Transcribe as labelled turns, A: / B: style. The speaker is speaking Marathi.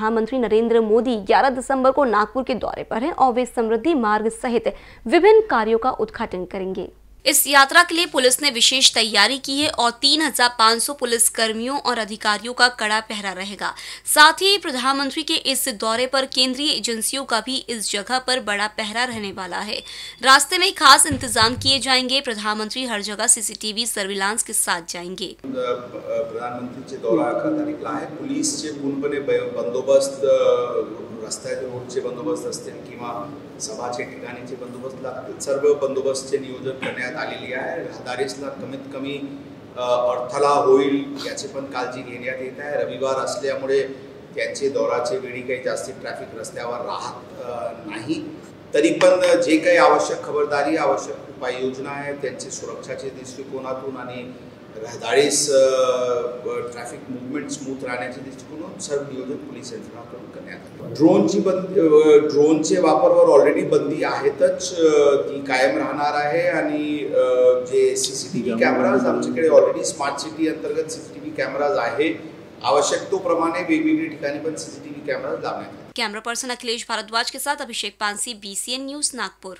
A: प्रधानमंत्री नरेंद्र मोदी 11 दिसंबर को नागपुर के दौरे पर हैं और वे समृद्धि मार्ग सहित विभिन्न कार्यों का उद्घाटन करेंगे। इस यात्रा के लिए पुलिस ने विशेष तैयारी की है और 3,500 पुलिस कर्मियों और अधिकारियों का कड़ा पहरा रहेगा। साथ ही प्रधानमंत्री के इस दौरे पर केंद्रीय एजेंसियों का भी इस जगह पर बड़ा पहरा रहने वाला है। रास्ते में खास इंतज़ाम किए जाएँगे। प्रधानमंत्री हर जगह सीसीटीव्ही सर्विलांस के साथ जाएँगे।
B: ब- बंदोबस्त अ, बंदोबस्त असतील किंवा सभाचे ठिकाणीचे बंदोबस्त लागतील. सर्व बंदोबस्तचे नियोजन करण्यात आलेली आहे. रहदारीसला कमीत कमी अडथळा होईल याची पण काळजी घेण्यात येत आहे. रविवार असल्यामुळे त्यांचे दौराचे वेळी काही जास्ती ट्रॅफिक रस्त्यावर राहत नाही. तरी पण जे काही आवश्यक खबरदारी आवश्यक उपाययोजना आहे त्यांची सुरक्षाच्या दृष्टिकोनातून आणि रहदारीस ट्रॅफिक मुवमेंट स्मूथ राहण्याच्या दृष्टिकोनातून सर्व नियोजन पोलीस यंत्रणाकडून करण्यात आलं. ड्रोनची बंद ड्रोनचे वापरवर ऑलरेडी बंदी आहेतच ती कायम राहणार आहे आणि जे C C T V cameras आमच्याकडे ऑलरेडी स्मार्ट सिटी अंतर्गत C C T V cameras आहे आवश्यकतेप्रमाणे वेगवेगळ्या ठिकाणी पण C C T V cameras लावण्यात आले.
A: कैमरा पर्सन अखिलेश भारद्वाज के साथ अभिषेक पानसी बीसीएन न्यूज नागपुर.